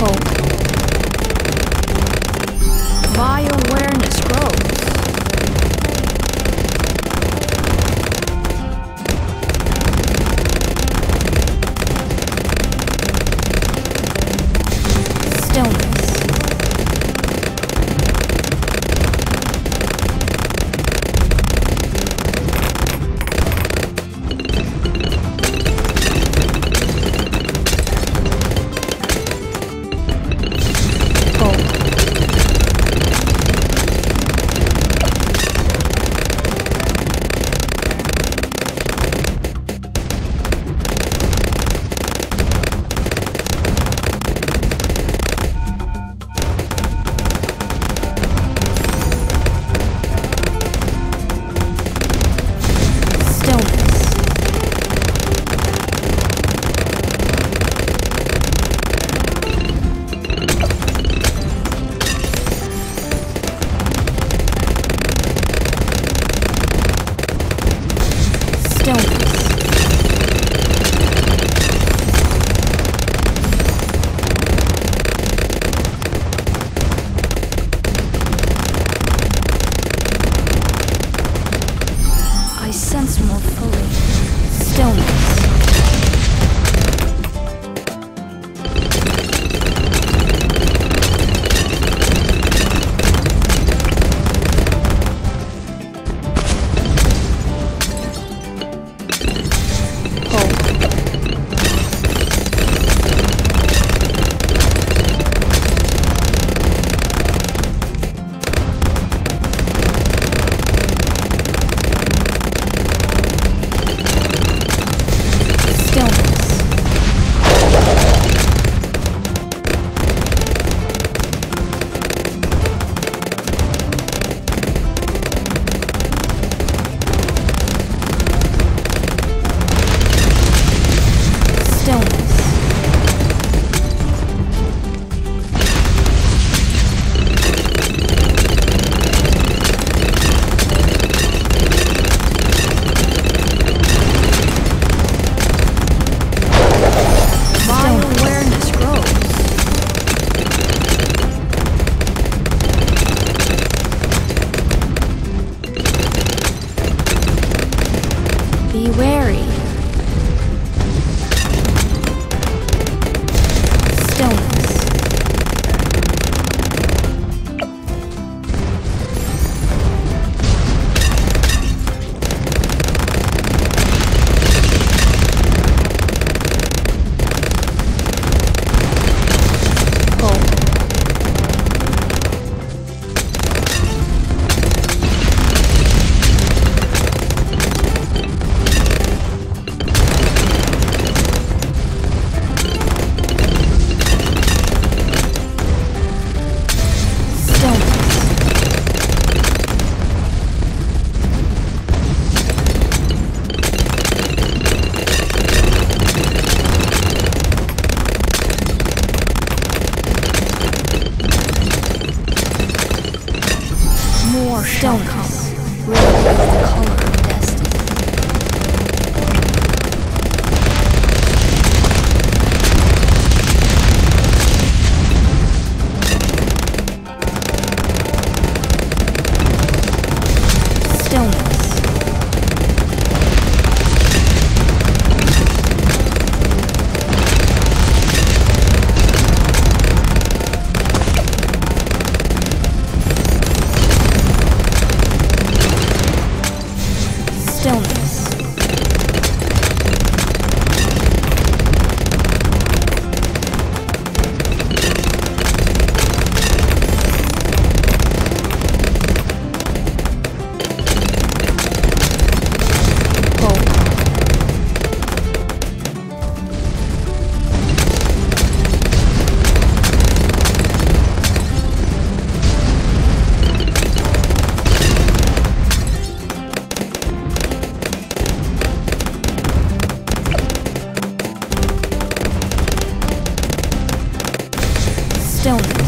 Hope. Stillness. more shell. stillness.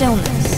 stillness.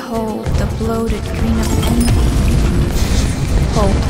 Behold the bloated green of envy. Hope